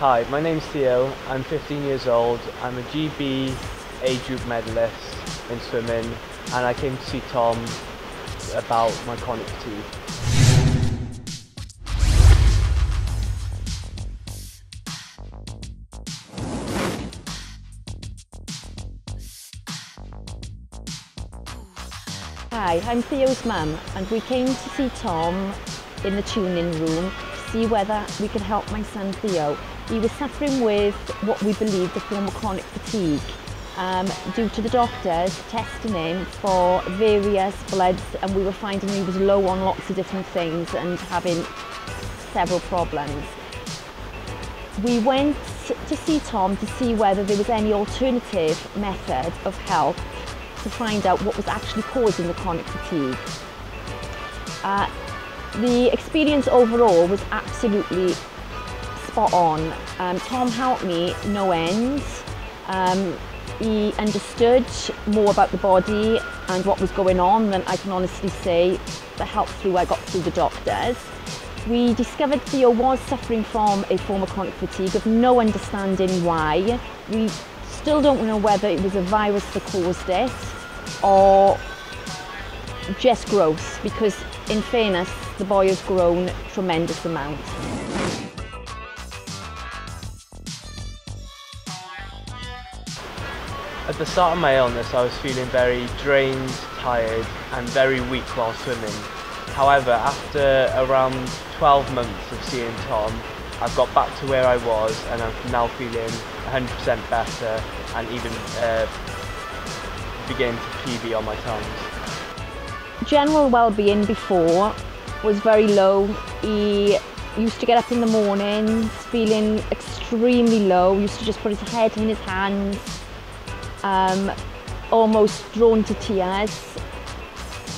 Hi, my name's Theo. I'm 15 years old. I'm a GB age group medalist in swimming and I came to see Tom about my chronic fatigue. Hi, I'm Theo's mum and we came to see Tom in the tuning room to see whether we could help my son Theo. He was suffering with what we believed a form of chronic fatigue um, due to the doctors testing him for various bloods and we were finding he was low on lots of different things and having several problems. We went to see Tom to see whether there was any alternative method of help to find out what was actually causing the chronic fatigue. Uh, the experience overall was absolutely spot on. Um, Tom helped me no end. Um, he understood more about the body and what was going on than I can honestly say the help through I got through the doctors. We discovered Theo was suffering from a form of chronic fatigue of no understanding why. We still don't know whether it was a virus that caused it or just growth because in fairness the boy has grown tremendous amount. At the start of my illness I was feeling very drained, tired and very weak while swimming. However, after around 12 months of seeing Tom, I've got back to where I was and I'm now feeling 100% better and even uh, beginning to PB on my tongues. General well-being before was very low. He used to get up in the mornings feeling extremely low. He used to just put his head in his hands, um, almost drawn to tears.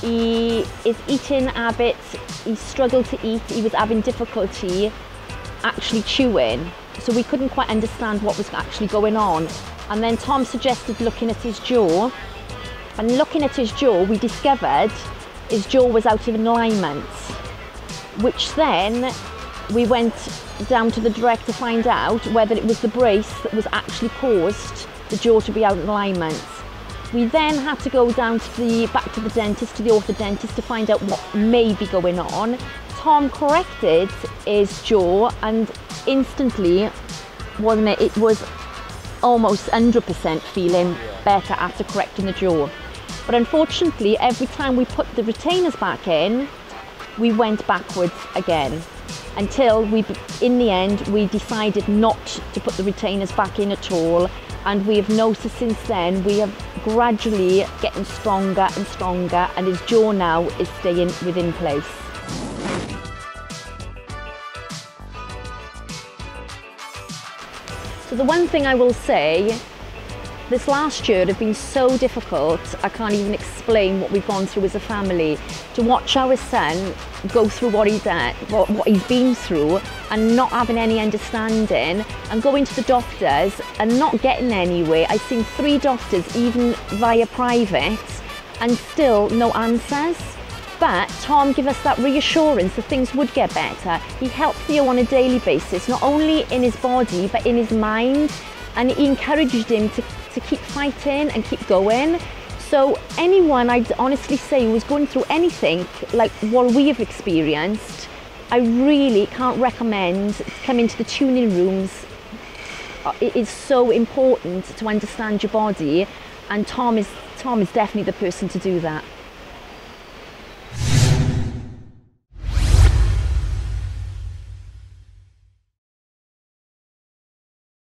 He, his eating habits, he struggled to eat. He was having difficulty actually chewing. So we couldn't quite understand what was actually going on. And then Tom suggested looking at his jaw and looking at his jaw, we discovered his jaw was out of alignment, which then we went down to the direct to find out whether it was the brace that was actually caused the jaw to be out of alignment. We then had to go down to the back to the dentist, to the orthodontist to find out what may be going on. Tom corrected his jaw and instantly, wasn't it, it was almost 100% feeling better after correcting the jaw. But unfortunately, every time we put the retainers back in, we went backwards again until we, in the end, we decided not to put the retainers back in at all. And we have noticed since then, we have gradually getting stronger and stronger and his jaw now is staying within place. So the one thing I will say this last year have been so difficult, I can't even explain what we've gone through as a family. To watch our son go through what he did, uh, what, what he's been through, and not having any understanding, and going to the doctors and not getting anywhere. I've seen three doctors, even via private, and still no answers. But Tom gave us that reassurance that things would get better. He helped Theo on a daily basis, not only in his body, but in his mind. And he encouraged him to to keep fighting and keep going. So anyone I'd honestly say who was going through anything like what we have experienced, I really can't recommend coming to the tuning rooms. Uh, it is so important to understand your body and Tom is, Tom is definitely the person to do that.